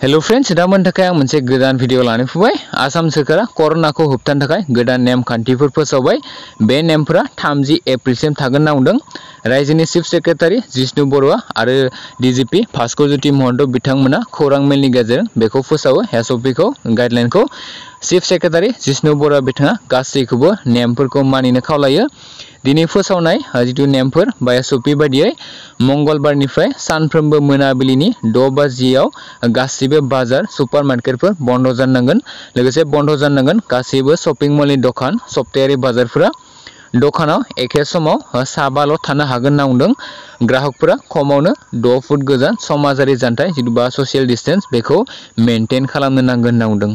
Hello friends दामोन थाखाय आं मोनसे गोदान भिडिअ लानानै फैबाय आसाम सोरखारा कर'नाखौ होबथानो थाखाय गोदान नेमखान्थिफोर फोसावबाय बे नेमफोरा थामजि एप्रिलसिम थागोन होनना बुंदों रायजोनि चिफ सेक्रेटारि जिष्णु बरुवा आरो डिजिपि भास्करज्योति महन्त बिथांमोना खौरां मेलनि गेजेरजों बेखौ फोसावो। एसअपिखौ गाइडलाइनखौ चिफ सेक्रेटारि जिष्णु बरुवा बिथाङा गासैखौबो नेमफोरखौ मानिनो खावलायो। दिनै फोसावनाय जिथु नेमफोर, बा एसअपि बायदियै मंगलबारनिफ्राय सानफ्रोमबो मोनाबिलिनि द' बाजियाव गासैबो बाज़ार सुपार मार्केटफोर बंद जानांगोन। लोगोसे बंद जानांगोन गासैबो शपिं मलनि दखान बाजारफोरा। दखानाव एखे समाव साबाल' थानो हागोन होनना बुंदों। ग्राहकफोरा खमावनो द' फुट गोजान समाजारि जानथाय जिथु बा ससियेल डिस्टेन्स बेखौ मेनटेन खालामनो नांगोन होनना बुंदों।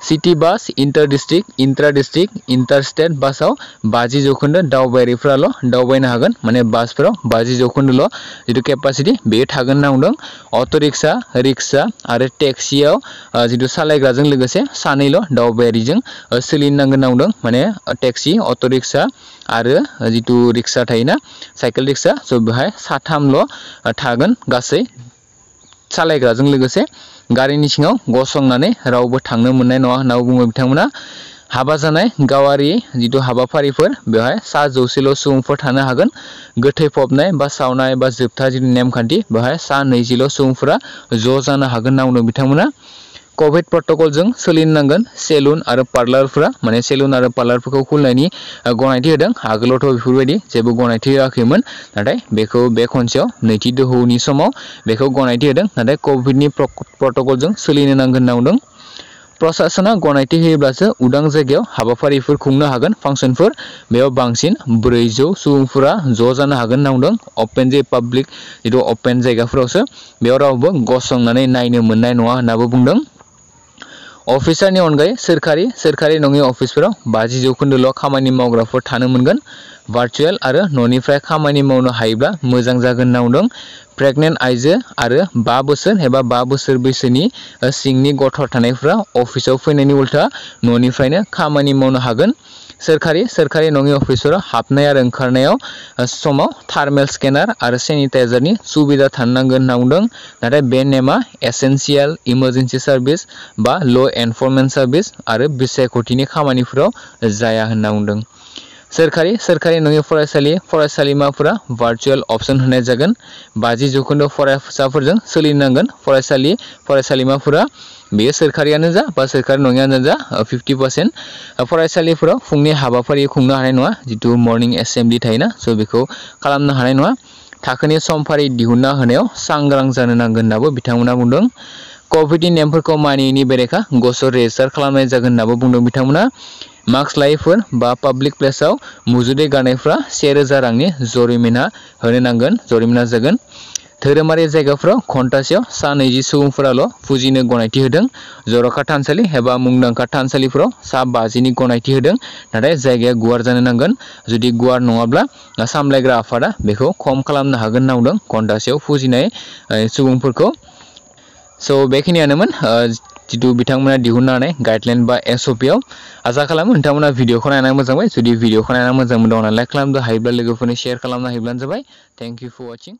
City bus inter district intra district inter state बासाव बाजि जौखोन्दो दावबायारिफ्राल' दावबायनो हागोन माने बासफोराव बाजि जौखोन्दोल' जिथु केपासिटि बेयो थागोन होनना बुंदों अट' रिक्सा रिक्सा आरो टेक्सियाव जिथु सालायग्राजों लोगोसे सानैल' दावबायारिजों सोलिनो नांगोन माने टेक्सि अट' रिक्सा आरो, जिथु रिक्सा थायोना साइकेल रिक्सा स' बेहाय साथामल' थागोन गासै सालायग्राजों लोगोसे गारिनि सिङाव गसंनानै रावबो थांनो मोननाय नङा होनना बुङो हाबा जानाय गावारि जिथु हाबाफारिफोर, बेवहाय सा जौसेल' सुबुंफोर थानो हागोन। गोथै फबनाय बा सावनाय बा जोबथा जिथु सा नैजिल' सुबुंफोरा ज' जानो हागोन होनना बुंदों कभिड प्रट'कलजों सोलिनो नांगोन सेलुन आरो पार्लारफोरा माने सेलुन आरो पार्लारफोरखौ खुलिनायनि गनायथि होदों आगोलावथ' बेफोरबायदि जेबो गनायथि होआखैमोन नाथाय बेखौ बे खनसेयाव नैथि दोहौनि समाव बेखौ गनायथि होदों नाथाय कभिडनि प्रट'कलजों सोलिनो नांगोन होनना बुंदों प्रशासना गनायथि होयोब्लासो उदां जायगायाव हाबाफारिफोर खुंनो हागोन फांसनफोर बेयाव बांसिन ब्रैजौ सुबुंफोरा ज' जानो हागोन होनना बुंदों अपेन जे पाब्लिक जिथु अपेन जायगाफोरावसो बेयाव रावबो गसंनानै नायनो मोननाय नङा होननाबो बुंदों अफिसारनि अनगायै सोरखारि सोरखारि नङि अफिसफोराव बाजि जौखोन्दोल' खामानि मावग्राफोर थानो मोनगोन भार्चुवेल आरो न'निफ्राय खामानि मावनो हायोब्ला मोजां जागोन होनना बुंदों प्रेगनेन्ट आइजो आरो बा बोसोर एबा बा बोसोर बैसोनि सिंनि गथ' थानायफ्रा अफिसाव फैनायनि उल्था न'निफ्रायनो खामानि मावनो हागोन सोरखारि सोरखारि नङि अफिसफोराव हाबनाय आरो ओंखारनायाव समाव थार्मेल स्केनार आरो सेनिटाइजारनि सुबिदा थानांगोन नांगोन होनना बुंदों। नाथाय बे नेमा एसेन्सियेल इमार्जेन्सि सार्भिस बा ल' एनफर्समेन्ट सार्भिस आरो बिसायख'थिनि खामानिफोराव जाया होनना बुंदों। सोरखारि सोरखारि नङि फरायसालि, फरायसालिमाफोरा भार्चुवेल अपसन होनाय जागोन। बाजि जौखोन्दो फरायसाफोरजों सोलिनांगोन। फरायसालि, फरायसालिमाफोरा बेयो सोरखारियानो जा बा सोरखारि नङियानो जा फिफ्टि पार्सेन्ट। फरायसालिफोराव फुंनि हाबाफारि खुंनो हानाय नङा, जिथु मर्निं एसेम्बलि थायोना, स' बेखौ खालामनो हानाय नङा। थाखोनि समफारि दिहुनना होनायाव सांग्रां जानो नांगोन होननाबो बिथांमोना बुंदों। कभिडनि नेमफोरखौ मानियैनि बेरेखा गसर रेजिस्टार खालामनाय जागोन होननाबो बुंदों बिथांमोना। मास्क लायैफोर बा पाब्लिक प्लेसाव मुजुदै गारनायफ्रा से रोजा रांनि जरिमाना होनो नांगोन, जरिमाना जागोन। धोरोमारि जायगाफोराव घन्टासेयाव सा नैजि सुबुंफोराल' फुजिनो गनायथि होदों। जर'खा थानसालि एबा मुंदांखा थानसालिफोराव सा बाजिनि गनायथि होदों, नाथाय जायगाया गुवार जानो नांगोन। जुदि गुवार नङाब्ला सामलायग्रा आफादा बेखौ खम खालामनो हागोन होनना बुंदों घन्टासेयाव फुजिनाय सुबुंफोरखौ। स' जिथु बिथांमोना दिहुननो गाइडलाइन बा एसअपिआव आसा खालामो, नोंथांमोना भिडिअखौ नायना मोजां बाय। जुदि भिडिअखौ नायना मोजां मोनदों लाइक खालामदो, हायोब्ला लोगोफोरनो शेयार खालामना हायोब्लानो जाबाय। Thank you for वाचिं